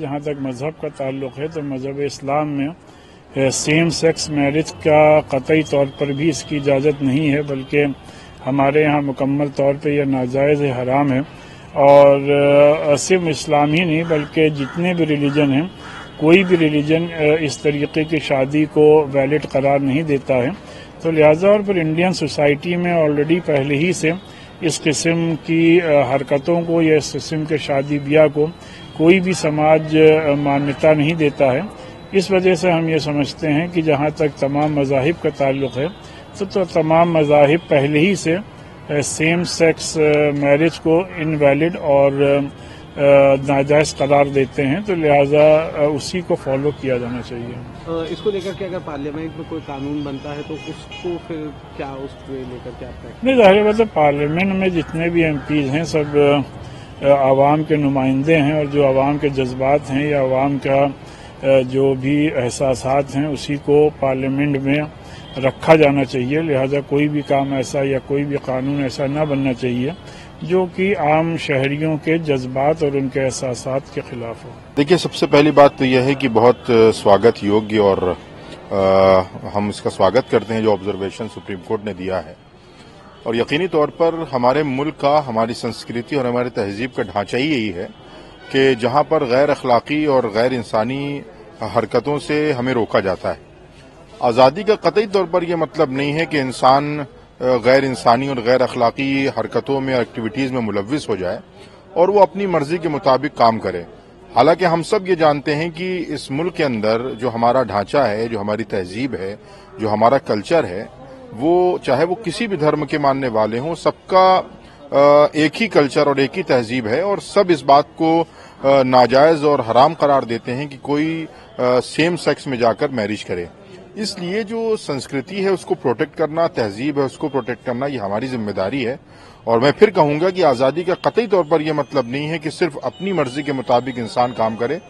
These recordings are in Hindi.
जहाँ तक मज़हब का ताल्लुक है तो मज़हब इस्लाम में सेम सेक्स मैरिज का कतई तौर पर भी इसकी इजाज़त नहीं है, बल्कि हमारे यहाँ मुकम्मल तौर पर यह नाजायज़ हराम है। और सिर्फ़ इस्लाम ही नहीं, बल्कि जितने भी रिलीजन हैं, कोई भी रिलीजन इस तरीके की शादी को वैलिड करार नहीं देता है। तो लिहाजा और पर इंडियन सोसाइटी में ऑलरेडी पहले ही से इस किस्म की हरकतों को या इस किस्म के शादी ब्याह को कोई भी समाज मान्यता नहीं देता है। इस वजह से हम ये समझते हैं कि जहाँ तक तमाम मजाहिब का ताल्लुक है तो, तो तमाम मजाहिब पहले ही से सेम सेक्स मैरिज को इनवैलिड और नाजायज करार देते हैं तो लिहाजा उसी को फॉलो किया जाना चाहिए। इसको लेकर के अगर पार्लियामेंट में कोई कानून बनता है तो उसको फिर क्या उसको लेकर के आप नहीं ज़ाहिर मतलब पार्लियामेंट में जितने भी एम हैं सब आवाम के नुमाइंदे हैं और जो आवाम के जज्बात हैं या आवाम का जो भी एहसास हैं उसी को पार्लियामेंट में रखा जाना चाहिए। लिहाजा कोई भी काम ऐसा या कोई भी कानून ऐसा न बनना चाहिए जो कि आम शहरियों के जज्बात और उनके एहसास के खिलाफ हो। देखिए सबसे पहली बात तो यह है कि बहुत स्वागत योग्य और आ, हम इसका स्वागत करते हैं जो ऑब्जर्वेशन सुप्रीम कोर्ट ने दिया है। और यकीनी तौर पर हमारे मुल्क का, हमारी संस्कृति और हमारी तहजीब का ढांचा ही यही है कि जहाँ पर गैर अखलाकी और गैर इंसानी हरकतों से हमें रोका जाता है। आज़ादी का कतई तौर पर यह मतलब नहीं है कि इंसान गैर इंसानी और गैर अखलाकी हरकतों में, एक्टिविटीज़ में मुलविस हो जाए और वो अपनी मर्ज़ी के मुताबिक काम करे। हालाँकि हम सब ये जानते हैं कि इस मुल्क के अंदर जो हमारा ढांचा है, जो हमारी तहजीब है, जो हमारा कल्चर है वो, चाहे वो किसी भी धर्म के मानने वाले हों, सबका एक ही कल्चर और एक ही तहजीब है और सब इस बात को नाजायज और हराम करार देते हैं कि कोई सेम सेक्स में जाकर मैरिज करे। इसलिए जो संस्कृति है, उसको प्रोटेक्ट करना, तहजीब है, उसको प्रोटेक्ट करना, ये हमारी ज़िम्मेदारी है। और मैं फिर कहूँगा कि आज़ादी का कतई तौर पर यह मतलब नहीं है कि सिर्फ़ अपनी मर्ज़ी के मुताबिक इंसान काम करे।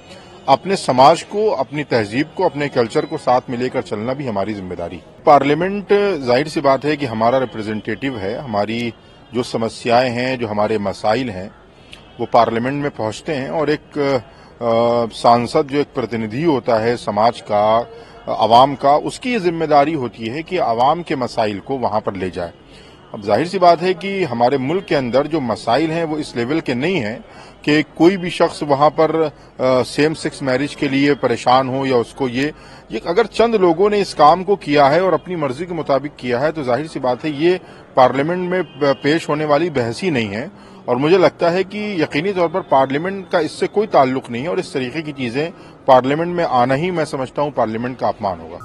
अपने समाज को, अपनी तहजीब को, अपने कल्चर को साथ में लेकर चलना भी हमारी ज़िम्मेदारी पार्लियामेंट, ज़ाहिर सी बात है कि हमारा रिप्रेजेंटेटिव है, हमारी जो समस्याएँ हैं, जो हमारे मसाइल हैं, वो पार्लियामेंट में पहुँचते हैं और एक सांसद जो एक प्रतिनिधि होता है समाज का आवाम का, उसकी ये ज़िम्मेदारी होती है कि आवाम के मसाइल को वहाँ पर ले जाए। अब ज़ाहिर सी बात है कि हमारे मुल्क के अंदर जो मसाइल हैं वो इस लेवल के नहीं हैं कि कोई भी शख्स वहाँ पर आ, सेम सेक्स मैरिज के लिए परेशान हो या उसको ये ये अगर चंद लोगों ने इस काम को किया है और अपनी मर्ज़ी के मुताबिक किया है तो ज़ाहिर सी बात है ये पार्लियामेंट में पेश होने वाली बहस ही नहीं है। और मुझे लगता है कि यकीनी तौर पर पार्लियामेंट का इससे कोई ताल्लुक नहीं है और इस तरीके की चीज़ें पार्लियामेंट में आना ही मैं समझता हूँ पार्लियामेंट का अपमान होगा।